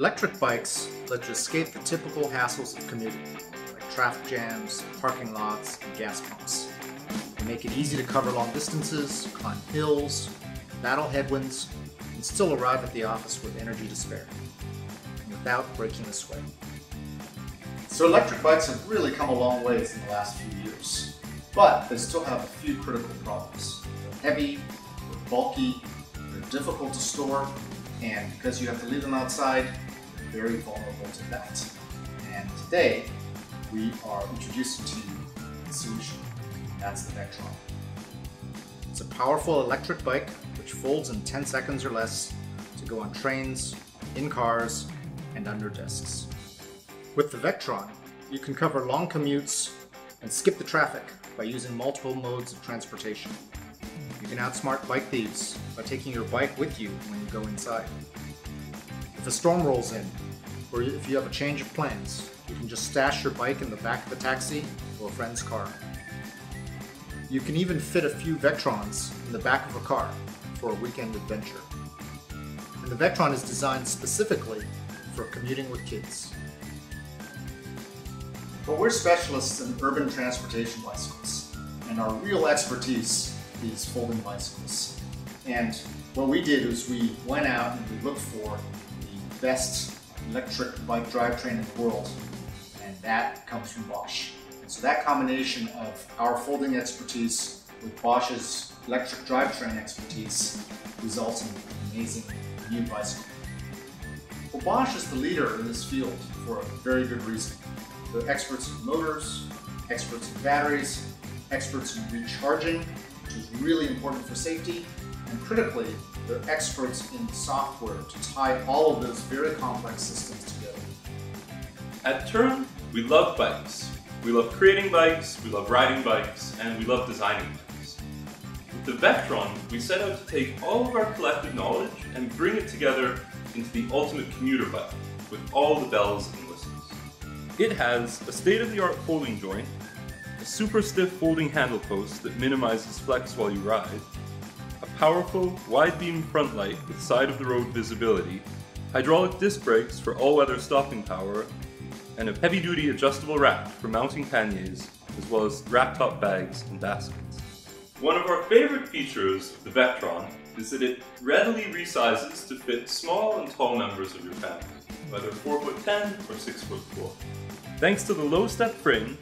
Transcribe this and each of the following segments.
Electric bikes let you escape the typical hassles of commuting, like traffic jams, parking lots, and gas pumps. They make it easy to cover long distances, climb hills, battle headwinds, and still arrive at the office with energy to spare, without breaking a sweat. So electric bikes have really come a long ways in the last few years, but they still have a few critical problems. They're heavy, they're bulky, they're difficult to store, and because you have to leave them outside, very vulnerable to that. And today, we are introducing to you the solution. That's the Vektron. It's a powerful electric bike which folds in 10 seconds or less to go on trains, in cars, and under desks. With the Vektron, you can cover long commutes and skip the traffic by using multiple modes of transportation. You can outsmart bike thieves by taking your bike with you when you go inside. If a storm rolls in, or if you have a change of plans, you can just stash your bike in the back of a taxi or a friend's car. You can even fit a few Vektrons in the back of a car for a weekend adventure. And the Vektron is designed specifically for commuting with kids. But we're specialists in urban transportation bicycles, and our real expertise is folding bicycles. And what we did is we went out and we looked for the best electric bike drivetrain in the world, and that comes from Bosch. So that combination of our folding expertise with Bosch's electric drivetrain expertise results in an amazing new bicycle. Well, Bosch is the leader in this field for a very good reason. They're experts in motors, experts in batteries, experts in recharging, which is really important for safety, and critically, they're experts in software to tie all of those very complex systems together. At Tern, we love bikes. We love creating bikes, we love riding bikes, and we love designing bikes. With the Vektron, we set out to take all of our collective knowledge and bring it together into the ultimate commuter bike, with all the bells and whistles. It has a state-of-the-art folding joint, a super stiff folding handle post that minimizes flex while you ride, powerful, wide-beam front light with side-of-the-road visibility, hydraulic disc brakes for all-weather stopping power, and a heavy-duty adjustable rack for mounting panniers, as well as wrap-top bags and baskets. One of our favorite features of the Vektron is that it readily resizes to fit small and tall members of your family, whether 4 foot 10 or 6 foot 4. Thanks to the low step frame,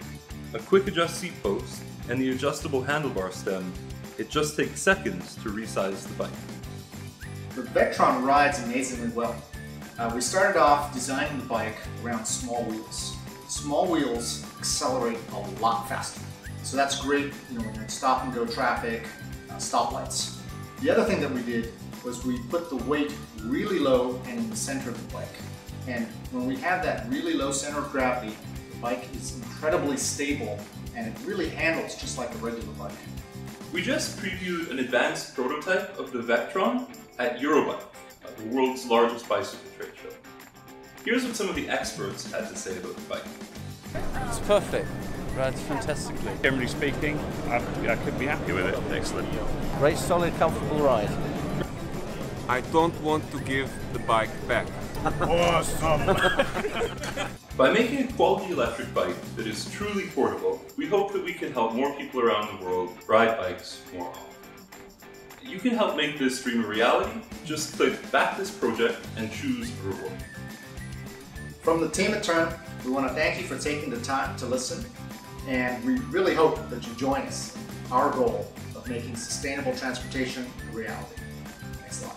a quick adjust seat post, and the adjustable handlebar stem, it just takes seconds to resize the bike. The Vektron rides amazingly well. Uh, we started off designing the bike around small wheels. Small wheels accelerate a lot faster. So that's great you know, when you're in stop and go traffic, uh, stoplights. The other thing that we did was we put the weight really low and in the center of the bike. And when we have that really low center of gravity, the bike is incredibly stable and it really handles just like a regular bike. We just previewed an advanced prototype of the Vektron at Eurobike, uh, the world's largest bicycle trade show. Here's what some of the experts had to say about the bike. It's perfect. Rides fantastically. Generally speaking, I, I couldn't be happy with it. Excellent. Great, solid, comfortable ride. I don't want to give the bike back. Awesome! By making a quality electric bike that is truly portable, we hope that we can help more people around the world ride bikes more often. You can help make this dream a reality. Just click back this project and choose a reward. From the team at Tern, we want to thank you for taking the time to listen, and we really hope that you join us our goal of making sustainable transportation a reality. Thanks a lot.